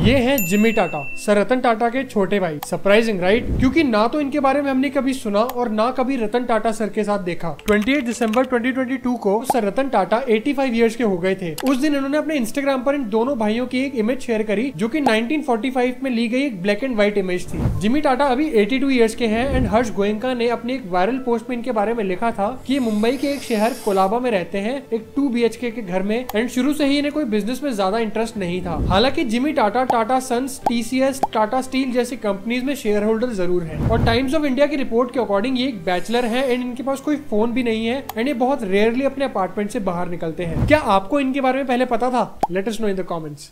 ये हैं Jimmy Tata sir Ratan Tata के छोटे भाई। सरप्राइजिंग राइट क्योंकि ना तो इनके बारे में हमने कभी सुना और ना कभी रतन टाटा सर के साथ देखा। 28 दिसंबर 2022 को सर रतन टाटा 85 इयर्स के हो गए थे। उस दिन इन्होंने अपने इंस्टाग्राम पर इन दोनों भाइयों की एक इमेज शेयर करी, जो कि 1945 में ली गई एक ब्लैक एंड व्हाइट इमेज थी। जिमी टाटा अभी 82 इयर्स के हैं एंड हर्ष गोयंका ने अपनी एक वायरल पोस्ट में इनके बारे में लिखा था कि मुंबई के एक शहर कोलाबा में रहते हैं, एक टू बी के घर में एंड शुरू से ही इन्हें कोई बिज़नेस में ज़्यादा इंटरेस्ट नहीं था। हालाँकि Jimmy Tata Tata Sons, TCS, Tata Steel जैसी कंपनीज़ में शेयर होल्डर ज़रूर है। और टाइम्स ऑफ़ इंडिया की रिपोर्ट के अकॉर्डिंग ये एक बैचलर है एंड इनके पास कोई फ़ोन भी नहीं है एंड ये बहुत रेयरली अपने अपार्टमेंट से बाहर निकलते हैं। क्या आपको इनके बारे में पहले पता था? Let us know in the comments